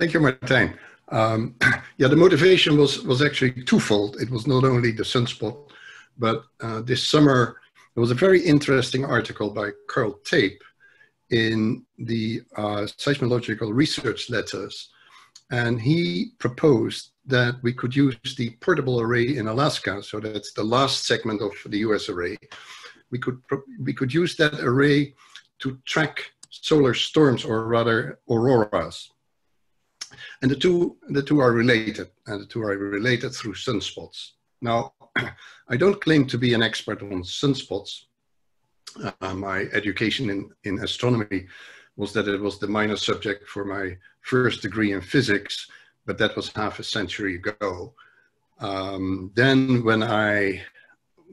Thank you, Martijn. Um, yeah, the motivation was, was actually twofold. It was not only the sunspot, but uh, this summer there was a very interesting article by Carl Tape in the uh, Seismological Research Letters. And he proposed that we could use the portable array in Alaska. So that's the last segment of the US array. We could, we could use that array to track solar storms or rather auroras. And the two, the two are related and the two are related through sunspots. Now, I don't claim to be an expert on sunspots. Uh, my education in, in astronomy was that it was the minor subject for my first degree in physics, but that was half a century ago. Um, then when I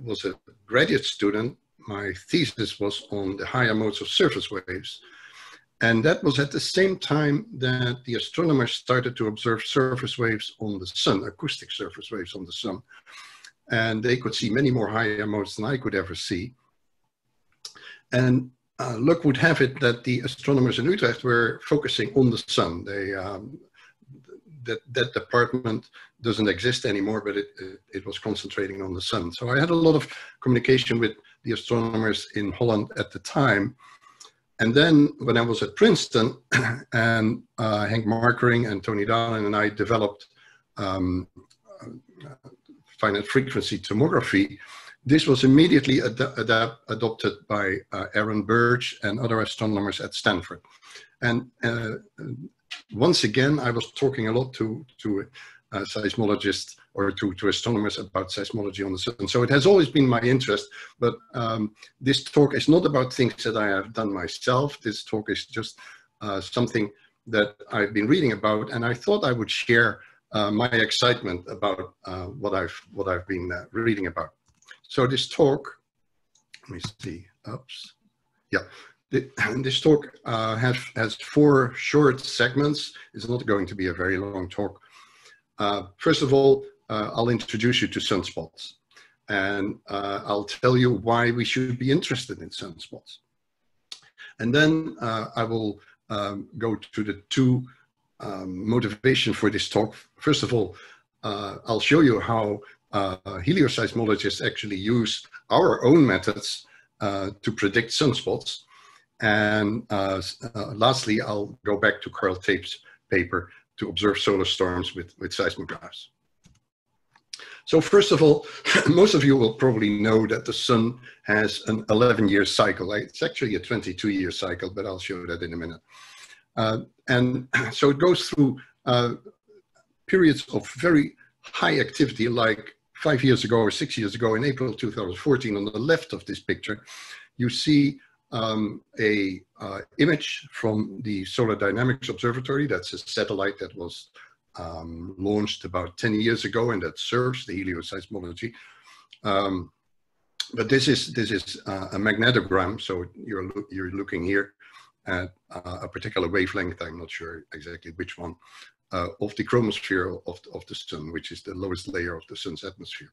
was a graduate student, my thesis was on the higher modes of surface waves. And that was at the same time that the astronomers started to observe surface waves on the sun, acoustic surface waves on the sun. And they could see many more higher modes than I could ever see. And uh, luck would have it that the astronomers in Utrecht were focusing on the sun. They, um, that, that department doesn't exist anymore, but it, it, it, was concentrating on the sun. So I had a lot of communication with the astronomers in Holland at the time. And then when I was at Princeton, and uh, Henk Marquering and Tony Dahlen and I developed um, uh, finite frequency tomography, this was immediately ad adopted by uh, Aaron Birch and other astronomers at Stanford. And uh, once again, I was talking a lot to, to uh, seismologists or to, to astronomers about seismology on the sun. So it has always been my interest, but um, this talk is not about things that I have done myself. This talk is just uh, something that I've been reading about, and I thought I would share uh, my excitement about uh, what I've what I've been uh, reading about. So this talk, let me see, oops, yeah. This talk uh, has, has four short segments. It's not going to be a very long talk. Uh, first of all, uh, I'll introduce you to sunspots. And uh, I'll tell you why we should be interested in sunspots. And then uh, I will um, go to the two um, motivation for this talk. First of all, uh, I'll show you how uh, helioseismologists actually use our own methods to predict sunspots. And lastly, I'll go back to Carl Tape's paper to observe solar storms with, with seismographs. So first of all, most of you will probably know that the sun has an 11 year cycle. It's actually a 22 year cycle, but I'll show that in a minute. Uh, and so it goes through uh, periods of very high activity like five years ago or six years ago in April 2014 on the left of this picture, you see um, a uh, image from the Solar Dynamics Observatory. That's a satellite that was um, launched about 10 years ago and that serves the helioseismology. Um, but this is this is uh, a magnetogram, so you're you're looking here at uh, a particular wavelength. I'm not sure exactly which one, uh, of the chromosphere of, of the sun, which is the lowest layer of the sun's atmosphere.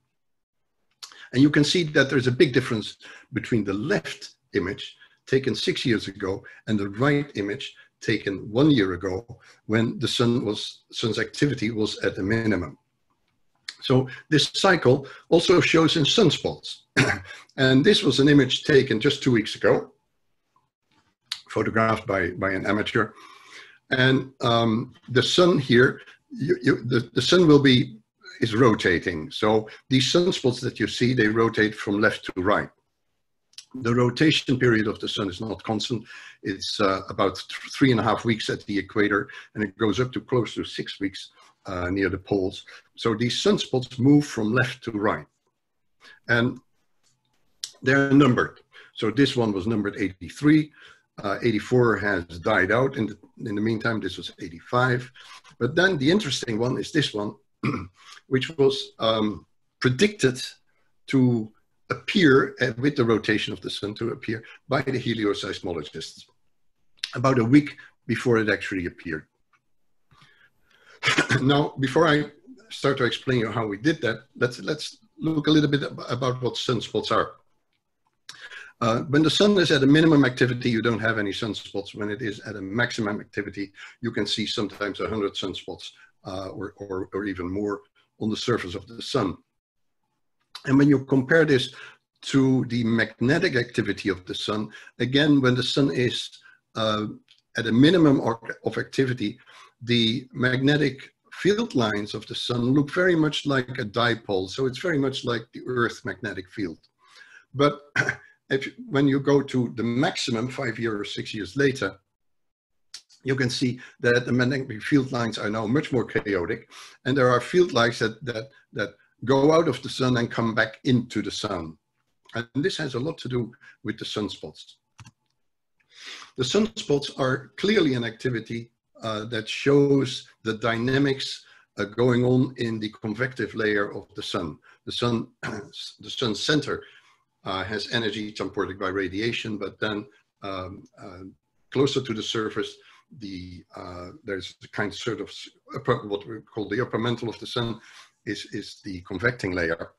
And you can see that there's a big difference between the left image taken six years ago and the right image taken one year ago when the sun was, sun's activity was at a minimum. So this cycle also shows in sunspots. and this was an image taken just two weeks ago, photographed by, by an amateur. And um, the sun here, you, you, the, the sun will be, is rotating. So these sunspots that you see, they rotate from left to right. The rotation period of the sun is not constant. It's uh, about th three and a half weeks at the equator, and it goes up to close to six weeks uh, near the poles. So these sunspots move from left to right. And they're numbered. So this one was numbered 83. Uh, 84 has died out. In the, in the meantime, this was 85. But then the interesting one is this one, which was um, predicted to appear uh, with the rotation of the sun to appear by the helioseismologists about a week before it actually appeared. now, before I start to explain you how we did that, let's, let's look a little bit about what sunspots are. Uh, when the sun is at a minimum activity, you don't have any sunspots. When it is at a maximum activity, you can see sometimes 100 sunspots uh, or, or, or even more on the surface of the sun. And when you compare this to the magnetic activity of the sun, again, when the sun is uh, at a minimum of activity, the magnetic field lines of the sun look very much like a dipole. So it's very much like the Earth magnetic field. But if, when you go to the maximum five years or six years later, you can see that the magnetic field lines are now much more chaotic. And there are field lines that, that, that go out of the sun and come back into the sun. And this has a lot to do with the sunspots. The sunspots are clearly an activity uh, that shows the dynamics uh, going on in the convective layer of the sun. The sun, the sun's center uh, has energy transported by radiation, but then um, uh, closer to the surface, the uh, there's a kind of sort of upper, what we call the upper mantle of the sun is, is the convecting layer.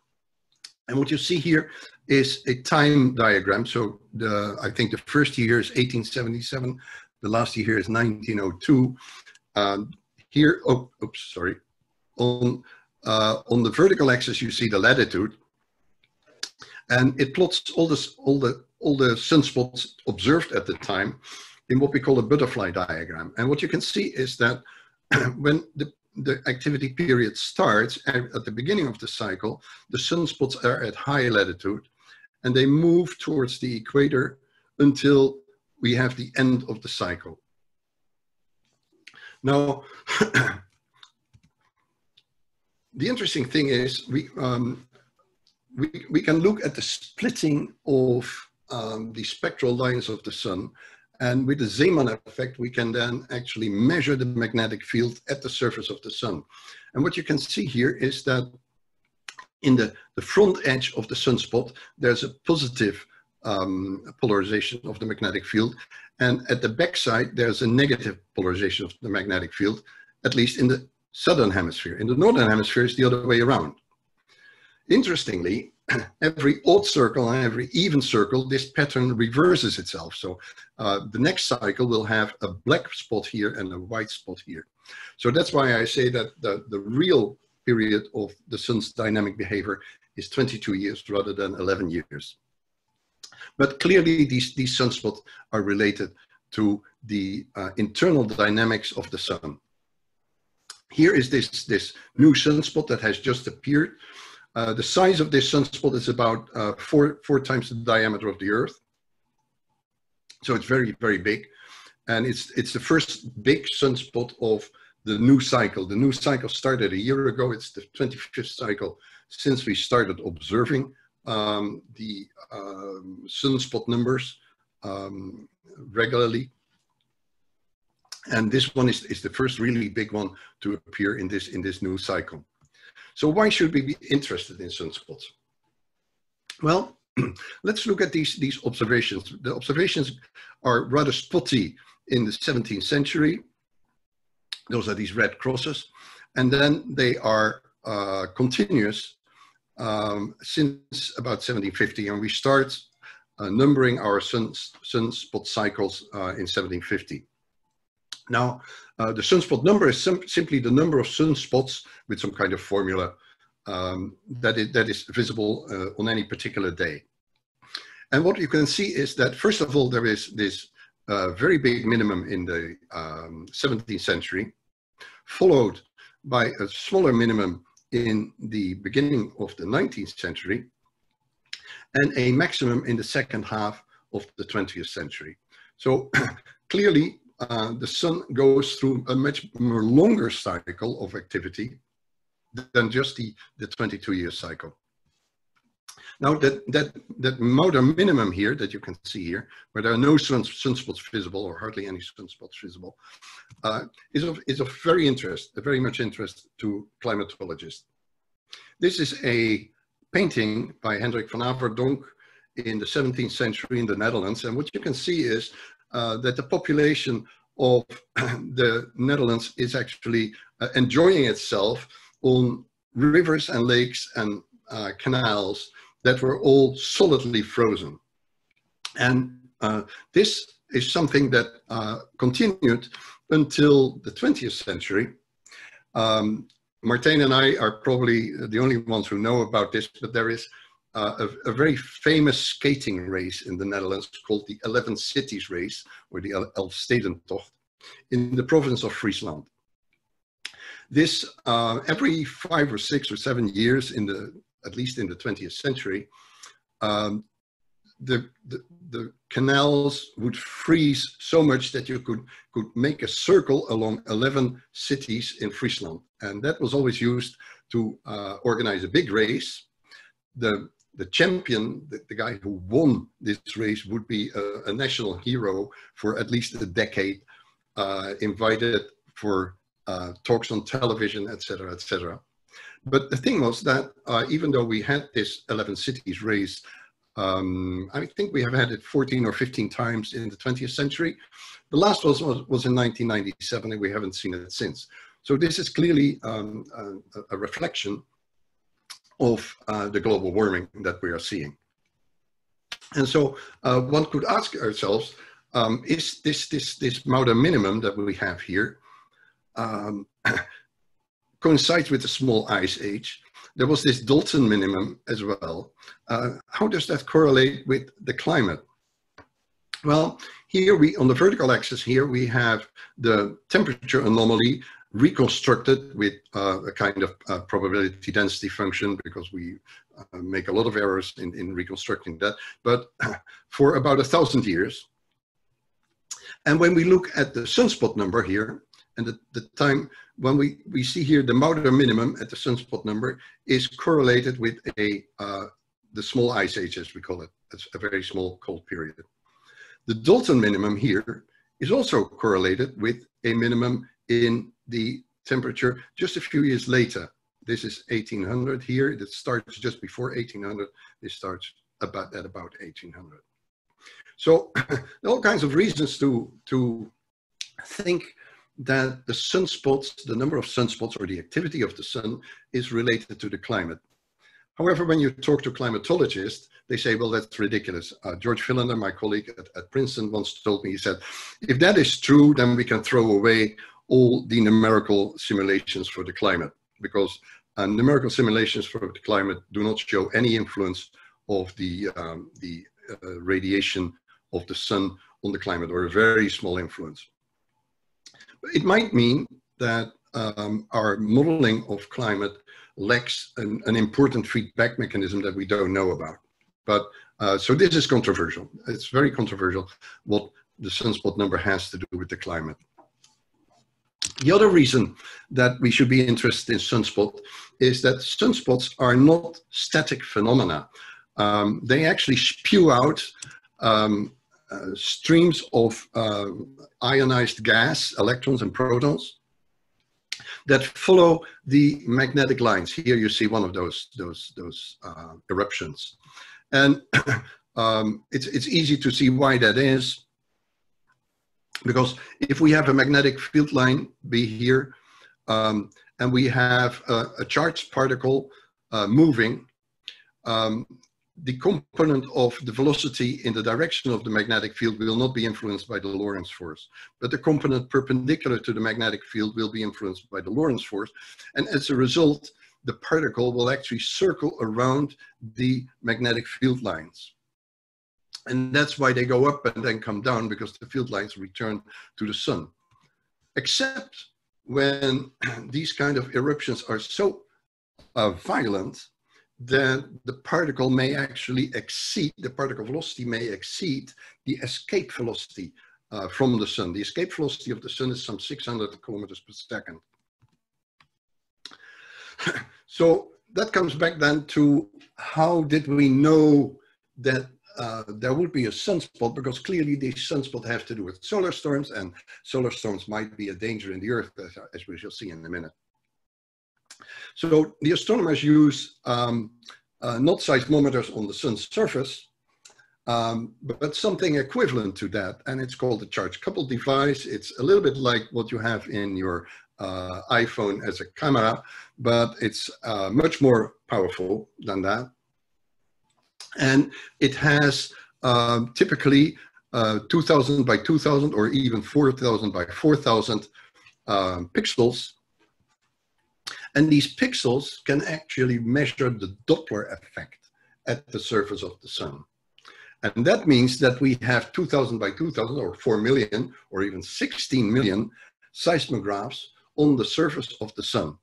And what you see here is a time diagram. So the, I think the first year is 1877. The last year is 1902. Um, here, oh, oops, sorry. On, uh, on the vertical axis, you see the latitude. And it plots all, this, all, the, all the sunspots observed at the time in what we call a butterfly diagram. And what you can see is that when the the activity period starts at, at the beginning of the cycle, the sunspots are at high latitude and they move towards the equator until we have the end of the cycle. Now, the interesting thing is we, um, we, we can look at the splitting of um, the spectral lines of the sun and with the Zeeman effect, we can then actually measure the magnetic field at the surface of the sun. And what you can see here is that in the, the front edge of the sunspot, there's a positive um, polarization of the magnetic field. And at the backside, there's a negative polarization of the magnetic field, at least in the southern hemisphere. In the northern hemisphere, it's the other way around. Interestingly, every odd circle and every even circle, this pattern reverses itself. So uh, the next cycle will have a black spot here and a white spot here. So that's why I say that the, the real period of the sun's dynamic behavior is 22 years rather than 11 years. But clearly these, these sunspots are related to the uh, internal dynamics of the sun. Here is this, this new sunspot that has just appeared. Uh, the size of this sunspot is about uh, four, four times the diameter of the Earth. So it's very, very big. And it's, it's the first big sunspot of the new cycle. The new cycle started a year ago. It's the 25th cycle since we started observing um, the um, sunspot numbers um, regularly. And this one is, is the first really big one to appear in this, in this new cycle. So why should we be interested in sunspots? Well, let's look at these, these observations. The observations are rather spotty in the 17th century. Those are these red crosses. And then they are uh, continuous um, since about 1750. And we start uh, numbering our sun, sunspot cycles uh, in 1750. Now, uh, the sunspot number is sim simply the number of sunspots with some kind of formula um, that, is, that is visible uh, on any particular day. And what you can see is that, first of all, there is this uh, very big minimum in the um, 17th century, followed by a smaller minimum in the beginning of the 19th century, and a maximum in the second half of the 20th century. So clearly, uh, the sun goes through a much more longer cycle of activity than just the, the 22 year cycle. Now that, that, that Maunder minimum here that you can see here, where there are no sun, sunspots visible or hardly any sunspots visible, uh, is, of, is of very interest, very much interest to climatologists. This is a painting by Hendrik van Averdonk in the 17th century in the Netherlands. And what you can see is uh, that the population of the Netherlands is actually uh, enjoying itself on rivers and lakes and uh, canals that were all solidly frozen. And uh, this is something that uh, continued until the 20th century. Um, Martijn and I are probably the only ones who know about this, but there is uh, a, a, very famous skating race in the Netherlands called the 11 Cities Race, or the Elfstedentocht, in the province of Friesland. This, uh, every five or six or seven years, in the at least in the 20th century, um, the, the, the, canals would freeze so much that you could, could make a circle along 11 cities in Friesland. And that was always used to uh, organize a big race. The, the champion, the, the, guy who won this race would be a, a national hero for at least a decade, uh, invited for uh, talks on television, etc., etc. But the thing was that uh, even though we had this 11 cities race um, I think we have had it 14 or 15 times in the 20th century. The last was, was, was in 1997 and we haven't seen it since. So this is clearly um, a, a, reflection of uh, the global warming that we are seeing. And so uh, one could ask ourselves, um, is this, this, this Maunder minimum that we have here um, coincides with the small ice age? There was this Dalton minimum as well. Uh, how does that correlate with the climate? Well, here we, on the vertical axis here, we have the temperature anomaly reconstructed with uh, a kind of uh, probability density function because we uh, make a lot of errors in, in reconstructing that, but for about a thousand years. And when we look at the sunspot number here, and the, the time when we, we see here the Maunder minimum at the sunspot number is correlated with a uh, the small ice age, as we call it. A very small cold period. The Dalton minimum here is also correlated with a minimum in the temperature just a few years later. This is 1800 here. It starts just before 1800. This starts about at about 1800. So all kinds of reasons to, to think that the sunspots, the number of sunspots or the activity of the sun is related to the climate. However, when you talk to climatologists, they say, well, that's ridiculous. Uh, George Philander, my colleague at, at, Princeton, once told me, he said, if that is true, then we can throw away all the numerical simulations for the climate because uh, numerical simulations for the climate do not show any influence of the, um, the uh, radiation of the sun on the climate or a very small influence. It might mean that um, our modeling of climate lacks an, an, important feedback mechanism that we don't know about. But uh, so this is controversial. It's very controversial what the sunspot number has to do with the climate. The other reason that we should be interested in sunspot is that sunspots are not static phenomena. Um, they actually spew out um, uh, streams of uh, ionized gas, electrons and protons, that follow the magnetic lines. Here you see one of those, those, those uh, eruptions. And um, it's, it's easy to see why that is. Because if we have a magnetic field line be here, um, and we have a, a charged particle uh, moving, um, the component of the velocity in the direction of the magnetic field will not be influenced by the Lorentz force, but the component perpendicular to the magnetic field will be influenced by the Lorentz force. And as a result, the particle will actually circle around the magnetic field lines. And that's why they go up and then come down because the field lines return to the sun. Except when these kind of eruptions are so uh, violent then the particle may actually exceed, the particle velocity may exceed the escape velocity uh, from the sun. The escape velocity of the sun is some 600 kilometers per second. so that comes back then to how did we know that uh, there would be a sunspot because clearly these sunspots have to do with solar storms and solar storms might be a danger in the earth as, as we shall see in a minute. So the astronomers use um, uh, not seismometers on the sun's surface, um, but something equivalent to that, and it's called a charge coupled device. It's a little bit like what you have in your uh, iPhone as a camera, but it's uh, much more powerful than that. And it has um, typically uh, 2000 by 2000 or even 4000 by 4000 um, pixels. And these pixels can actually measure the Doppler effect at the surface of the sun. And that means that we have 2000 by 2000 or 4 million or even 16 million seismographs on the surface of the sun.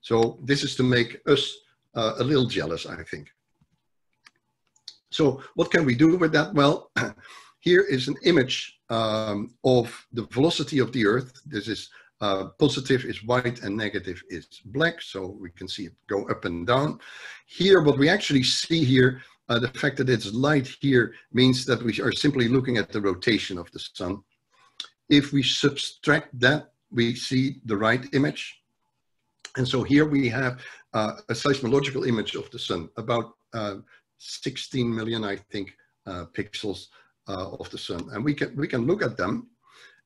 So this is to make us uh, a little jealous, I think. So what can we do with that? Well, here is an image um, of the velocity of the Earth. This is uh, positive is white and negative is black, so we can see it go up and down. Here, what we actually see here, uh, the fact that it's light here means that we are simply looking at the rotation of the sun. If we subtract that, we see the right image. And so here we have uh, a seismological image of the sun, about uh, 16 million, I think, uh, pixels uh, of the sun. And we can, we can look at them.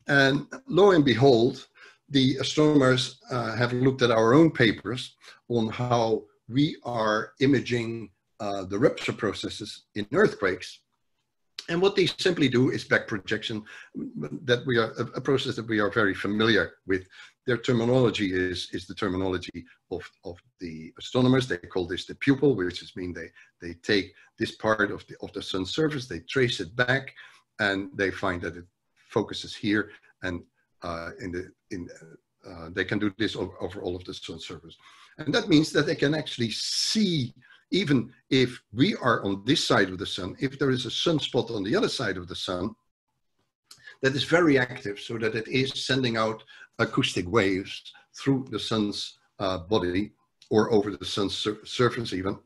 And lo and behold, the astronomers uh, have looked at our own papers on how we are imaging uh, the rupture processes in earthquakes. And what they simply do is back projection that we are a, process that we are very familiar with. Their terminology is, is the terminology of, of the astronomers. They call this the pupil, which is mean they, they take this part of the, of the sun's surface, they trace it back, and they find that it focuses here and uh, in the, in, uh, they can do this over, over all of the sun's surface. And that means that they can actually see even if we are on this side of the sun, if there is a sunspot on the other side of the sun, that is very active so that it is sending out acoustic waves through the sun's uh, body or over the sun's sur surface even.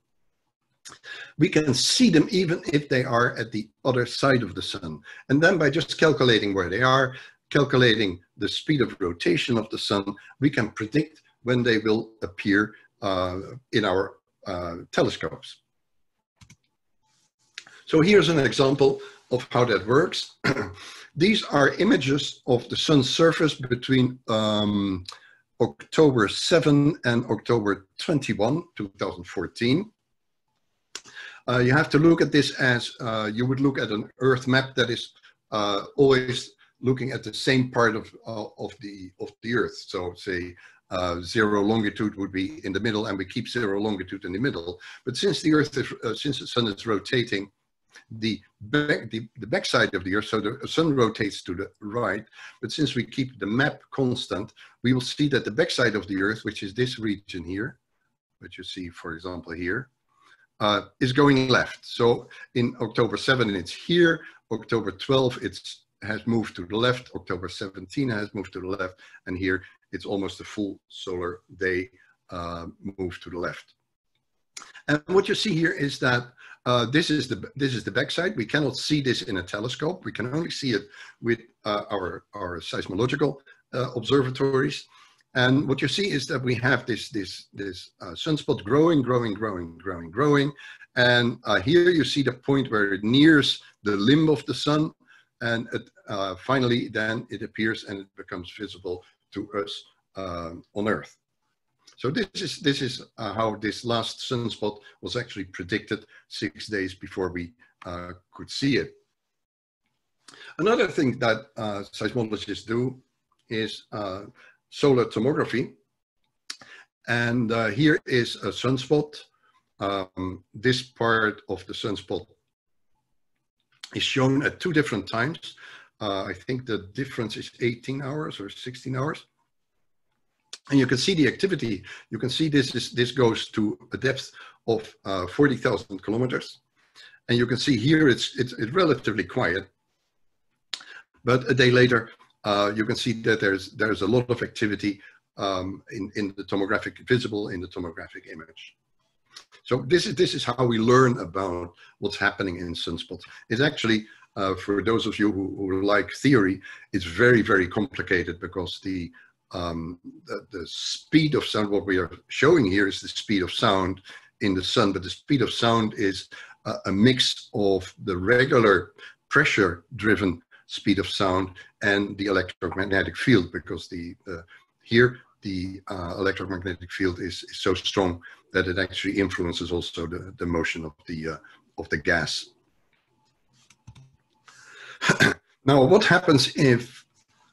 We can see them even if they are at the other side of the sun. And then by just calculating where they are, calculating the speed of rotation of the sun, we can predict when they will appear uh, in our uh, telescopes. So here's an example of how that works. These are images of the sun's surface between um, October 7 and October 21, 2014. Uh, you have to look at this as uh, you would look at an Earth map that is uh, always looking at the same part of, uh, of, the, of the Earth. So say uh, zero longitude would be in the middle and we keep zero longitude in the middle. But since the Earth is, uh, since the sun is rotating, the back, the, the backside of the Earth, so the sun rotates to the right, but since we keep the map constant, we will see that the backside of the Earth, which is this region here, which you see, for example, here, uh, is going left. So in October 7, it's here. October 12, it's has moved to the left. October 17 has moved to the left. And here it's almost a full solar day uh, move to the left. And what you see here is that uh, this is the this is the backside. We cannot see this in a telescope. We can only see it with uh, our our seismological uh, observatories. And what you see is that we have this this this uh, sunspot growing, growing, growing, growing, growing. And uh, here you see the point where it nears the limb of the sun, and it, finally then it appears and it becomes visible to us uh, on Earth. So this is, this is uh, how this last sunspot was actually predicted six days before we uh, could see it. Another thing that uh, seismologists do is uh, solar tomography. And uh, here is a sunspot. Um, this part of the sunspot is shown at two different times. Uh, I think the difference is 18 hours or 16 hours. And you can see the activity. You can see this is, this goes to a depth of uh, 40,000 kilometers. And you can see here it's, it's, it's relatively quiet. But a day later, uh, you can see that there's, there's a lot of activity um, in, in the tomographic, visible in the tomographic image. So this is, this is how we learn about what's happening in sunspots. It's actually uh, for those of you who, who, like theory, it's very, very complicated because the, um, the, the, speed of sound, what we are showing here is the speed of sound in the sun, but the speed of sound is a, a mix of the regular pressure driven speed of sound and the electromagnetic field because the uh, here the uh, electromagnetic field is, is, so strong that it actually influences also the, the motion of the uh, of the gas. now, what happens if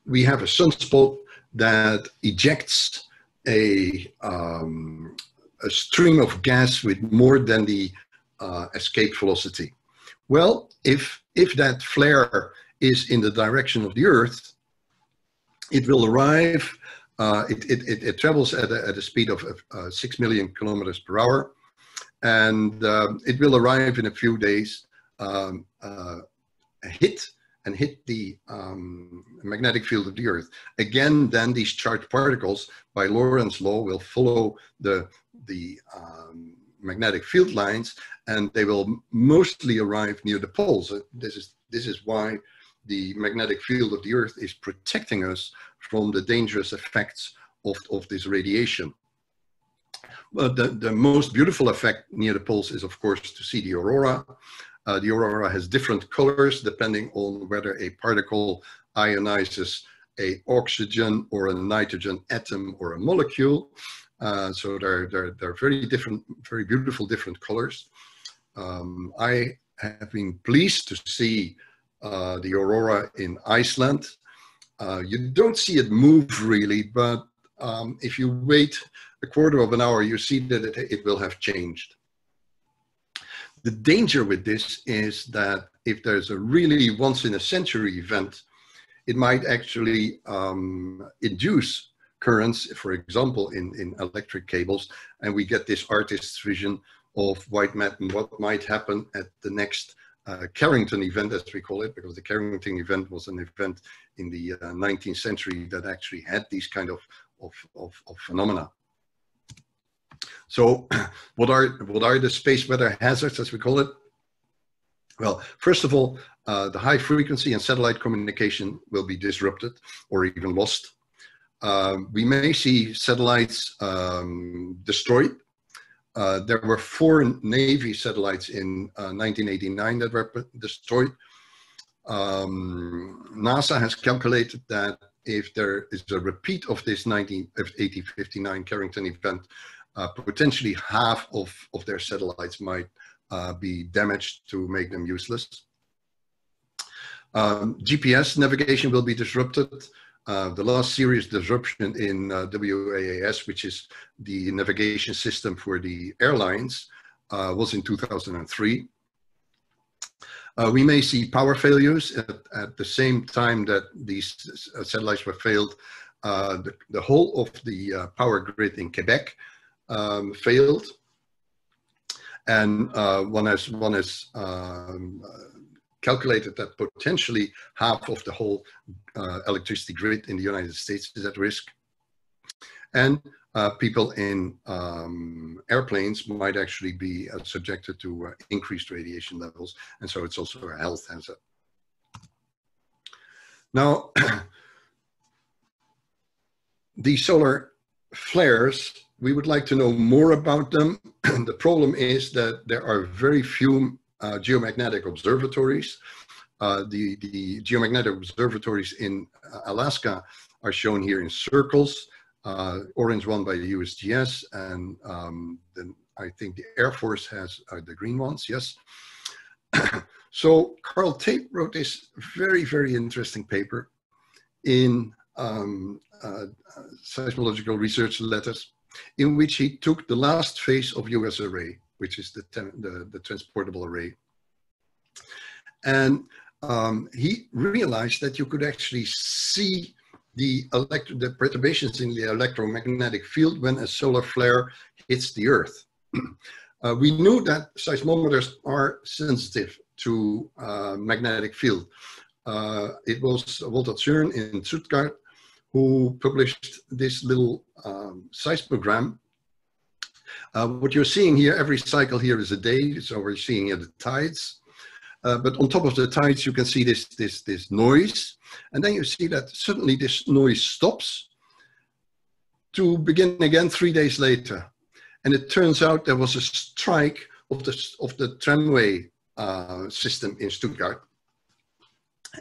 we have a sunspot that ejects a, um, a stream of gas with more than the uh, escape velocity? Well, if, if that flare is in the direction of the Earth, it will arrive, uh, it, it, it, it, travels at a, at a speed of uh, 6 million kilometers per hour, and um, it will arrive in a few days, um, uh, hit and hit the um, magnetic field of the Earth. Again, then these charged particles, by Lorentz law, will follow the, the um, magnetic field lines and they will mostly arrive near the poles. This is, this is why the magnetic field of the Earth is protecting us from the dangerous effects of, of this radiation. But the, the most beautiful effect near the poles is, of course, to see the aurora. Uh, the aurora has different colors depending on whether a particle ionizes a oxygen or a nitrogen atom or a molecule. Uh, so they're, they're, they're very different, very beautiful different colors. Um, I have been pleased to see uh, the aurora in Iceland. Uh, you don't see it move really, but um, if you wait a quarter of an hour, you see that it, it will have changed. The danger with this is that if there's a really once in a century event, it might actually um, induce currents, for example, in, in electric cables, and we get this artist's vision of white matter and what might happen at the next uh, Carrington event, as we call it, because the Carrington event was an event in the uh, 19th century that actually had these kind of, of, of, of phenomena. So what are, what are the space weather hazards, as we call it? Well, first of all, uh, the high frequency and satellite communication will be disrupted or even lost. Uh, we may see satellites um, destroyed uh, there were four Navy satellites in uh, 1989 that were destroyed. Um, NASA has calculated that if there is a repeat of this 1959 Carrington event, uh, potentially half of, of their satellites might uh, be damaged to make them useless. Um, GPS navigation will be disrupted. Uh, the last serious disruption in uh, WAAS, which is the navigation system for the airlines, uh, was in 2003. Uh, we may see power failures at, at, the same time that these uh, satellites were failed. The, the, whole of the power grid in Quebec um, failed. And one has, one has um, calculated that potentially half of the whole uh, electricity grid in the United States is at risk. And uh, people in um, airplanes might actually be uh, subjected to uh, increased radiation levels. And so it's also a health hazard. Now, the solar flares, we would like to know more about them. the problem is that there are very few uh, geomagnetic observatories. Uh, the, the geomagnetic observatories in uh, Alaska are shown here in circles. Uh, orange one by the USGS, and um, then I think the Air Force has uh, the green ones, yes. so Carl Tape wrote this very, very interesting paper in um, uh, seismological research letters in which he took the last phase of US array which is the, the, the transportable array. And um, he realized that you could actually see the, electro, the perturbations in the electromagnetic field when a solar flare hits the Earth. uh, we knew that seismometers are sensitive to uh, magnetic field. Uh, it was Walter Zürn in Stuttgart who published this little um, seismogram uh, what you're seeing here, every cycle here is a day, so we're seeing here the tides. Uh, but on top of the tides, you can see this, this, this noise. And then you see that suddenly this noise stops to begin again three days later. And it turns out there was a strike of the, of the tramway uh, system in Stuttgart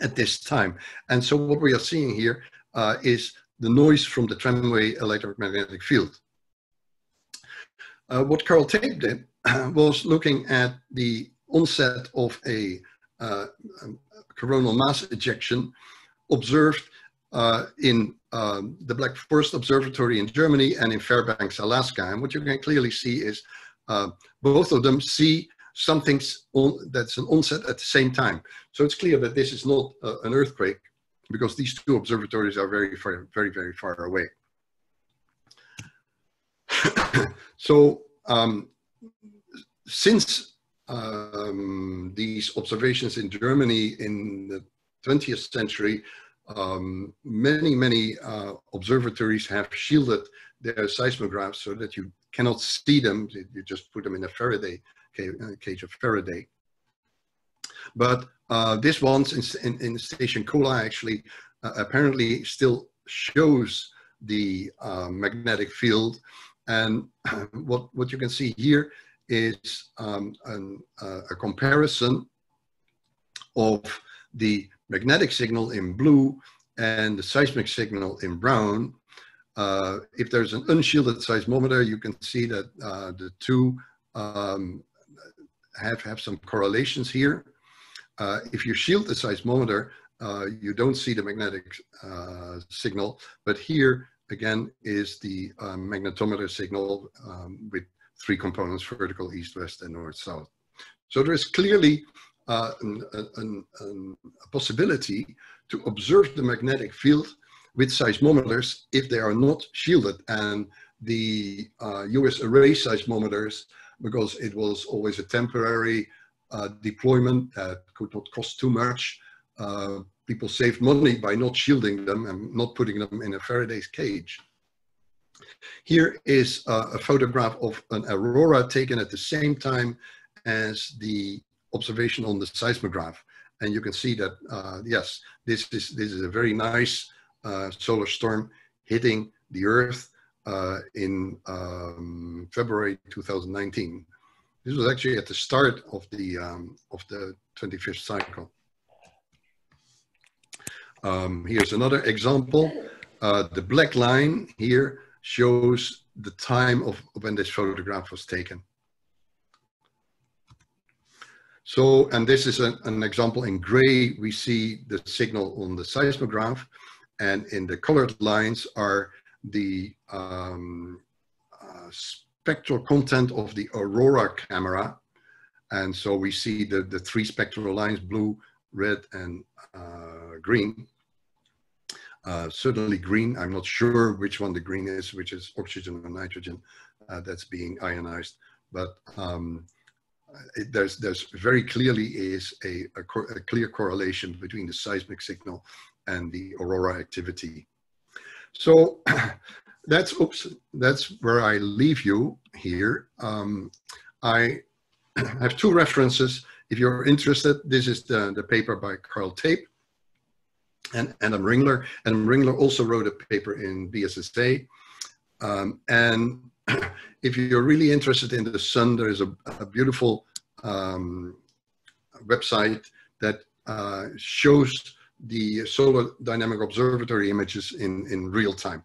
at this time. And so what we are seeing here uh, is the noise from the tramway electromagnetic field. Uh, what Carl Tape did was looking at the onset of a uh, coronal mass ejection observed uh, in um, the Black Forest Observatory in Germany and in Fairbanks, Alaska. And what you can clearly see is uh, both of them see something that's an onset at the same time. So it's clear that this is not uh, an earthquake because these two observatories are very, far, very, very far away. so um, since um, these observations in Germany in the 20th century, um, many, many uh, observatories have shielded their seismographs so that you cannot see them. You just put them in a Faraday uh, cage of Faraday. But uh, this one in, in, in, station COLA actually uh, apparently still shows the uh, magnetic field. And what, what you can see here is um, an, uh, a comparison of the magnetic signal in blue and the seismic signal in brown. Uh, if there's an unshielded seismometer, you can see that uh, the two um, have, have some correlations here. Uh, if you shield the seismometer, uh, you don't see the magnetic uh, signal, but here again is the um, magnetometer signal um, with three components, vertical, east, west, and north, south. So there is clearly uh, an, an, an, a possibility to observe the magnetic field with seismometers if they are not shielded. And the uh, US array seismometers, because it was always a temporary uh, deployment that could not cost too much, uh, people saved money by not shielding them and not putting them in a Faraday's cage. Here is uh, a photograph of an aurora taken at the same time as the observation on the seismograph. And you can see that, uh, yes, this is, this is a very nice uh, solar storm hitting the Earth uh, in um, February 2019. This was actually at the start of the, um, of the 25th cycle. Um, here's another example. Uh, the black line here shows the time of when this photograph was taken. So, and this is an, an, example in gray, we see the signal on the seismograph and in the colored lines are the um, uh, spectral content of the Aurora camera. And so we see the, the three spectral lines, blue, red, and uh, green. Uh, certainly green, I'm not sure which one the green is, which is oxygen or nitrogen uh, that's being ionized. But um, it, there's, there's very clearly is a, a, a, clear correlation between the seismic signal and the aurora activity. So that's, oops, that's where I leave you here. Um, I have two references. If you're interested, this is the, the paper by Carl Tape and Adam Ringler. Adam Ringler also wrote a paper in BSSA. Um, and if you're really interested in the sun, there is a, a beautiful um, website that uh, shows the Solar Dynamic Observatory images in, in real time.